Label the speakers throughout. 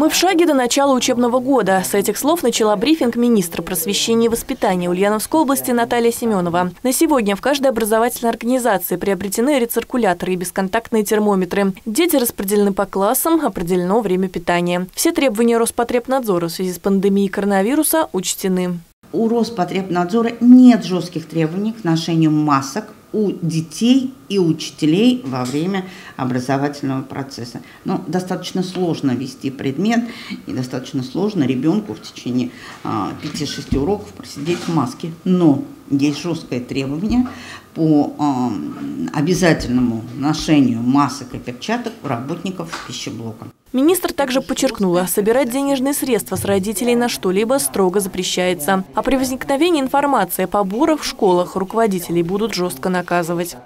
Speaker 1: Мы в шаге до начала учебного года. С этих слов начала брифинг министра просвещения и воспитания Ульяновской области Наталья Семенова. На сегодня в каждой образовательной организации приобретены рециркуляторы и бесконтактные термометры. Дети распределены по классам, определено время питания. Все требования Роспотребнадзора в связи с пандемией коронавируса учтены.
Speaker 2: У Роспотребнадзора нет жестких требований к ношению масок у детей и учителей во время образовательного процесса. Но достаточно сложно вести предмет и достаточно сложно ребенку в течение 5-6 а, уроков просидеть в маске. Но есть жесткое требование по э, обязательному ношению масок и перчаток у работников пищеблока.
Speaker 1: Министр также подчеркнула, собирать денежные средства с родителей на что-либо строго запрещается. А при возникновении информации о поборах в школах руководителей будут жестко наказывать.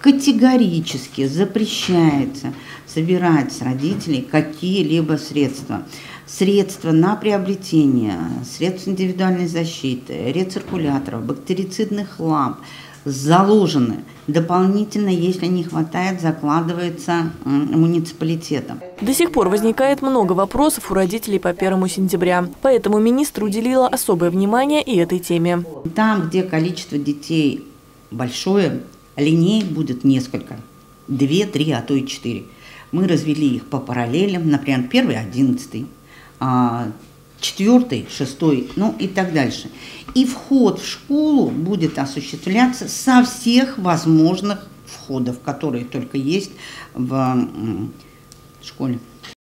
Speaker 2: Категорически запрещается собирать с родителей какие-либо средства. Средства на приобретение, средств индивидуальной защиты, рециркуляторов, бактерицидных ламп – заложены. Дополнительно, если не хватает, закладывается муниципалитетом.
Speaker 1: До сих пор возникает много вопросов у родителей по 1 сентября. Поэтому министр уделила особое внимание и этой теме.
Speaker 2: Там, где количество детей большое, линеек будет несколько. Две, три, а то и четыре. Мы развели их по параллелям, например, первый, одиннадцатый, а, четвертый, шестой, ну и так дальше. И вход в школу будет осуществляться со всех возможных входов, которые только есть в школе.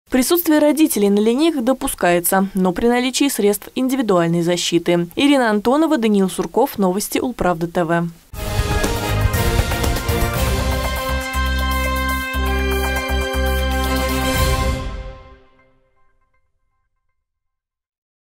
Speaker 1: Присутствие родителей на линейках допускается, но при наличии средств индивидуальной защиты. Ирина Антонова, Даниил Сурков, Новости Улправда ТВ.